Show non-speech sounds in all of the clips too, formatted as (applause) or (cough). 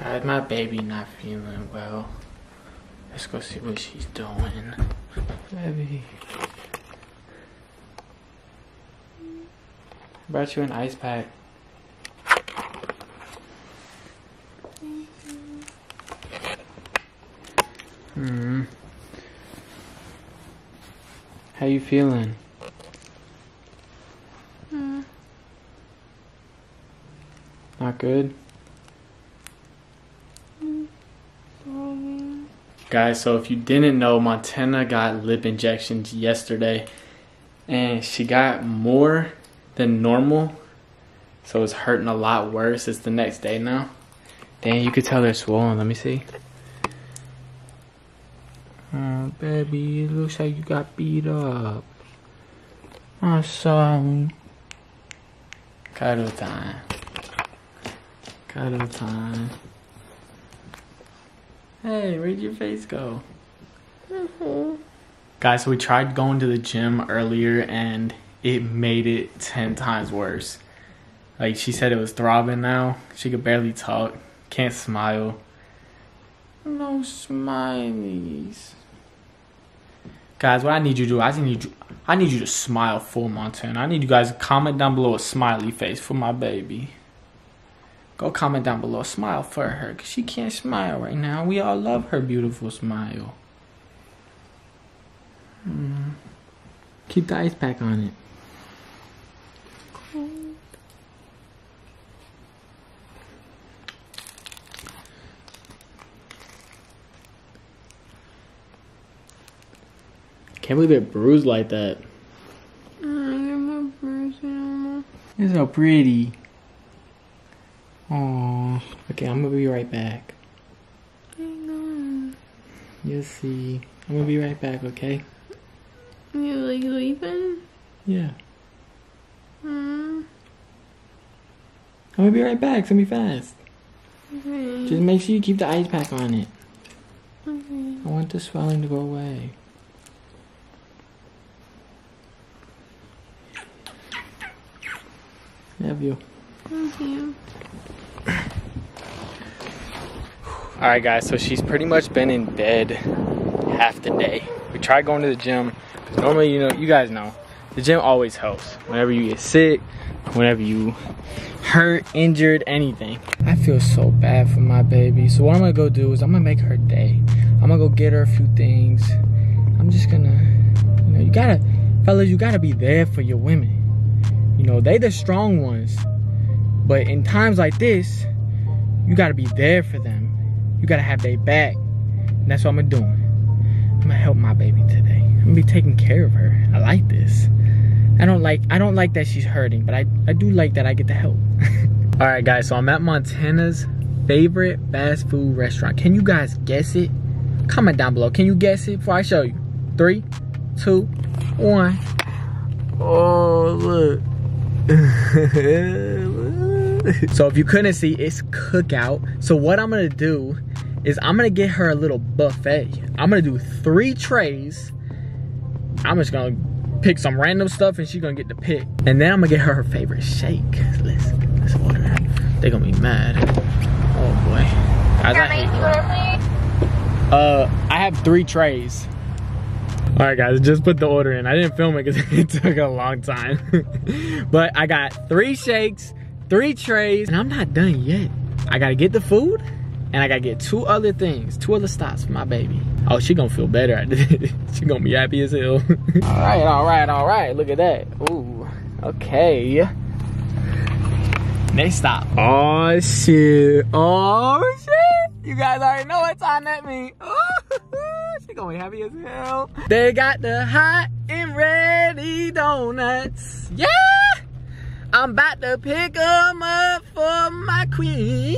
God, my baby not feeling well. Let's go see what she's doing. Baby. Brought you an ice pack. Hmm. How you feeling? Hmm. Not good? Guys, so if you didn't know, Montana got lip injections yesterday. And she got more than normal. So it's hurting a lot worse. It's the next day now. Dang, you could tell they're swollen. Let me see. Oh, baby, it looks like you got beat up. I'm sorry. Cuddle time. Cuddle time. Hey, where'd your face go? mhm. Guys, so we tried going to the gym earlier and it made it 10 times worse. Like, she said it was throbbing now. She could barely talk, can't smile. No smileys. Guys, what I need you to do, I need you, I need you to smile for Montana. I need you guys to comment down below a smiley face for my baby. Go comment down below smile for her, because she can't smile right now. We all love her beautiful smile. Mm. Keep the ice pack on it. Can't believe it bruised like that. I get my bruising It's so pretty. Oh, okay. I'm gonna be right back. Hang on. You'll see. I'm gonna be right back. Okay? You like leaving? Yeah. Hmm. I'm gonna be right back. Gonna be fast. Okay. Just make sure you keep the ice pack on it. okay. I want the swelling to go away. Love you. Thank you. All right, guys. So she's pretty much been in bed half the day. We tried going to the gym. Normally, you know, you guys know, the gym always helps. Whenever you get sick, whenever you hurt, injured, anything. I feel so bad for my baby. So what I'm gonna go do is I'm gonna make her day. I'm gonna go get her a few things. I'm just gonna, you know, you gotta, fellas, you gotta be there for your women. You know, they the strong ones. But in times like this, you gotta be there for them. Gotta have their back. And that's what I'm gonna do. I'm gonna help my baby today. I'm gonna be taking care of her. I like this. I don't like I don't like that she's hurting, but I, I do like that I get to help. (laughs) Alright guys, so I'm at Montana's favorite fast food restaurant. Can you guys guess it? Comment down below. Can you guess it before I show you? Three, two, one. Oh look. (laughs) so if you couldn't see, it's cookout. So what I'm gonna do is I'm gonna get her a little buffet. I'm gonna do three trays. I'm just gonna pick some random stuff and she's gonna get the pick. And then I'm gonna get her her favorite shake. Let's let's order that. They're gonna be mad. Oh boy. Hate her. Uh, I have three trays. All right, guys, just put the order in. I didn't film it because (laughs) it took a long time. (laughs) but I got three shakes, three trays, and I'm not done yet. I gotta get the food, and I gotta get two other things, two other stops for my baby. Oh, she gonna feel better at (laughs) it. she gonna be happy as hell. (laughs) all right, all right, all right. Look at that. Ooh, okay. Next stop. Oh shit. Oh shit. You guys already know what time that means. (laughs) she gonna be happy as hell. They got the hot and ready donuts. Yeah. I'm about to pick them up for my queen.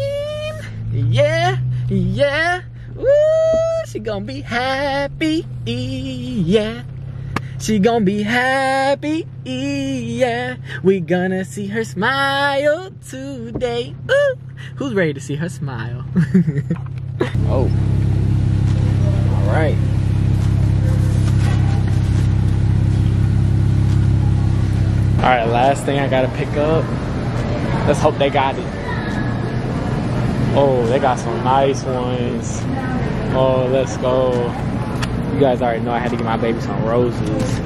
Yeah, yeah. Ooh, she gonna be happy. Yeah. She gonna be happy, yeah. We gonna see her smile today. Ooh, who's ready to see her smile? (laughs) oh, all right. All right, last thing I gotta pick up. Let's hope they got it. Oh, they got some nice ones. Oh, let's go. You guys already know I had to get my baby some roses.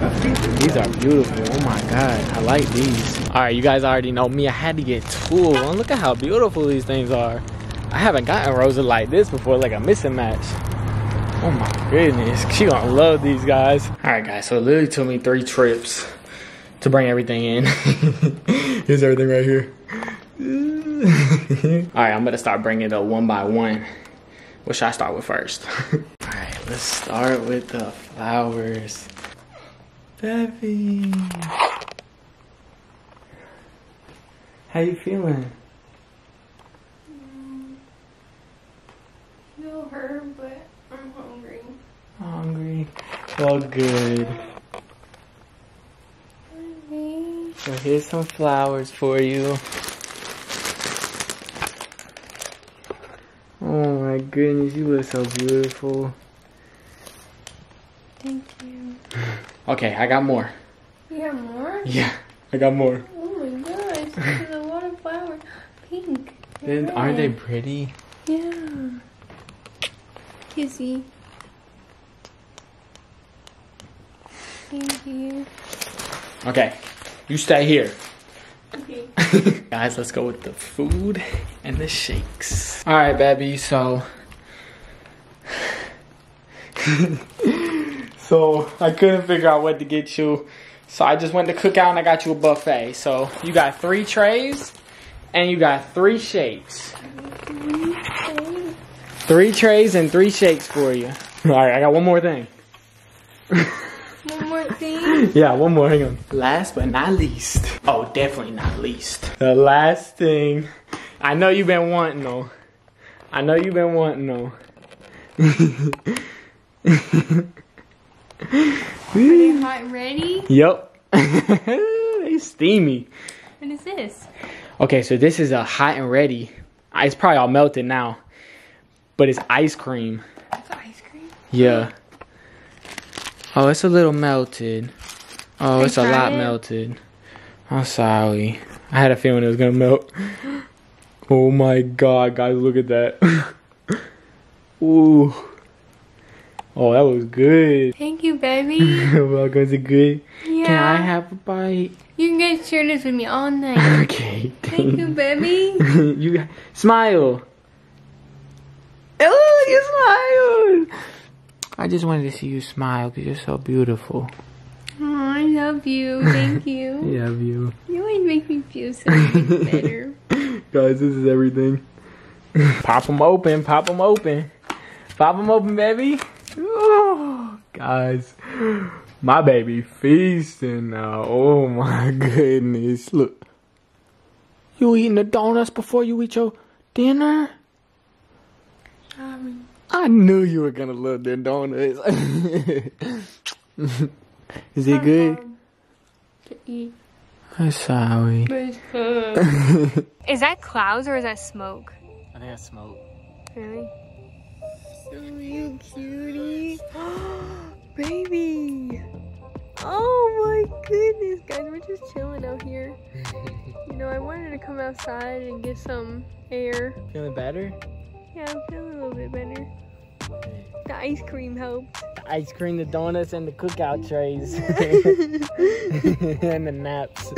These are beautiful. Oh my god, I like these. All right, you guys already know me. I had to get two. of them. look at how beautiful these things are. I haven't gotten roses like this before, like a missing match. Oh my goodness, she gonna love these guys. All right, guys. So it literally took me three trips to bring everything in. (laughs) Here's everything right here. (laughs) All right, I'm gonna start bringing it up one by one. What should I start with first? (laughs) All right, let's start with the flowers. Bevy. How you feeling? Mm, feel her, but I'm hungry. Hungry? Well, good. Hungry. So here's some flowers for you. Oh my goodness, you look so beautiful. Thank you. (laughs) Okay, I got more. You have more? Yeah, I got more. Oh my gosh, this is a flowers. Pink. Then, aren't they pretty? Yeah. Kissy. Thank you. Okay, you stay here. Okay. (laughs) Guys, let's go with the food and the shakes. All right, baby. So, (laughs) so I couldn't figure out what to get you, so I just went to Cookout and I got you a buffet. So you got three trays, and you got three shakes. Three trays and three shakes for you. (laughs) All right, I got one more thing. One more (laughs) thing. Yeah, one more. Hang on. Last but not least. Oh, definitely not least. The last thing. I know you've been wanting though. I know you've been wanting though. Are they hot and ready? Yup. (laughs) they steamy. What is this? Okay, so this is a hot and ready. Ah, it's probably all melted now, but it's ice cream. It's ice cream. Yeah. Oh, it's a little melted. Oh, I it's a lot it. melted. I'm sorry. I had a feeling it was gonna melt. (gasps) Oh my god, guys, look at that. (laughs) Ooh. Oh, that was good. Thank you, baby. (laughs) Welcome to good. Yeah. Can I have a bite? You can get share this with me all night. (laughs) Okay. Thank you, (laughs) baby. you smile. Oh, you smiled. I just wanted to see you smile because you're so beautiful. Oh, I love you. Thank you. I love you. You always make me feel so much better. Guys, this is everything. pop them open, pop them open. Pop them open, baby. Oh, (sighs) guys, my baby feasting now. Oh my (laughs) goodness. Look. You eating the donuts before you eat your dinner? Um, I knew you were gonna love them donuts. (laughs) is it good? to eat. I'm sorry. (laughs) But it's good. is that clouds or is that smoke? I think I smoke. Really? So you cutie. Baby. Oh my goodness, guys. We're just chilling out here. (laughs) You know, I wanted to come outside and get some air. Feeling better? Yeah, I'm feeling a little bit better. The ice cream helped. The ice cream, the donuts, and the cookout trays. (laughs) (laughs) and the naps.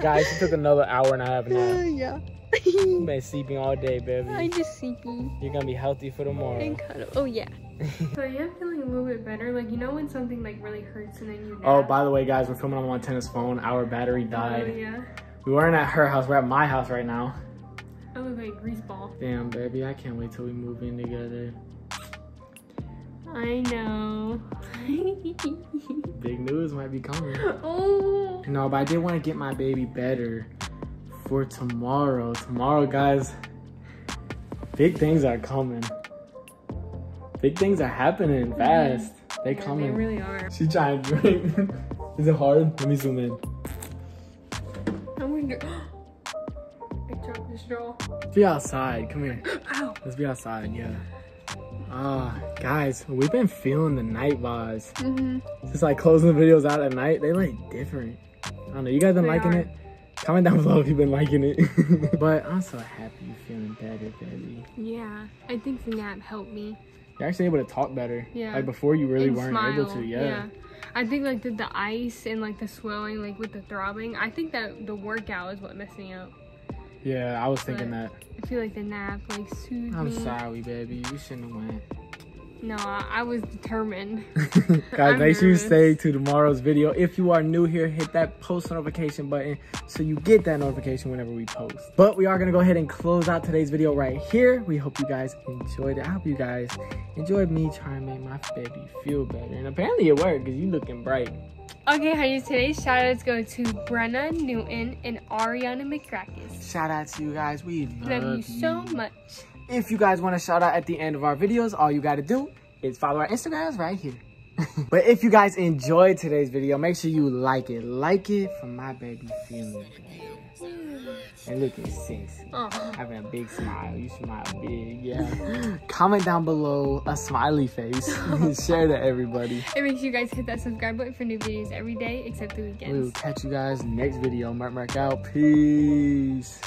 Guys, it took another hour and a half nap. yeah. You've been sleeping all day, baby. I just sleepy. You're gonna be healthy for tomorrow. And cuddle. Oh yeah. (laughs) so I am feeling a little bit better. Like you know when something like really hurts and then you. Oh, by the way, guys, we're filming on Montana's phone. Our battery died. Oh died. yeah. We weren't at her house. We're at my house right now. I look like grease ball. Damn, baby, I can't wait till we move in together. I know. (laughs) Big news might be coming. oh. No, but I did want to get my baby better for tomorrow. Tomorrow, guys, big things are coming. Big things are happening fast. They Yeah, they really are. She trying to drink. (laughs) Is it hard? Let me zoom in. I'm gonna. I dropped (gasps) the straw. Let's be outside. Come here. (gasps) Ow. Let's be outside. Yeah. Ah, guys, we've been feeling the night vibes. Mhm. Just like closing the videos out at night, they like different. I don't know. You guys been They liking are. it? Comment down (laughs) below if you've been liking it. (laughs) but I'm so happy you're feeling better, baby. Yeah, I think the nap helped me. You're actually able to talk better. Yeah. Like before, you really and weren't smile. able to. Yeah. I think like the, the ice and like the swelling, like with the throbbing. I think that the workout is what messed me up. Yeah, I was thinking that. I feel like the nap like soothed I'm me. sorry, baby. You shouldn't have went. No, I, I was determined. (laughs) Guys, I'm make sure you stay to tomorrow's video. If you are new here, hit that post notification button so you get that notification whenever we post. But we are going to go ahead and close out today's video right here. We hope you guys enjoyed it. I hope you guys enjoyed me trying to make my baby feel better. And apparently it worked because you looking bright. Okay, honey, today's shout outs go to Brenna Newton and Ariana McCrackis. Shout out to you guys. We love, Love you so much. If you guys want to shout out at the end of our videos, all you got to do is follow our Instagrams right here. (laughs) but if you guys enjoyed today's video, make sure you like it. Like it for my baby feeling. And looking sexy. Aw. Having a big smile. You smile big, yeah. (laughs) Comment down below a smiley face. (laughs) Share to everybody. And make sure you guys hit that subscribe button for new videos every day except the weekends. We will catch you guys next video. Mark Mark out. Peace.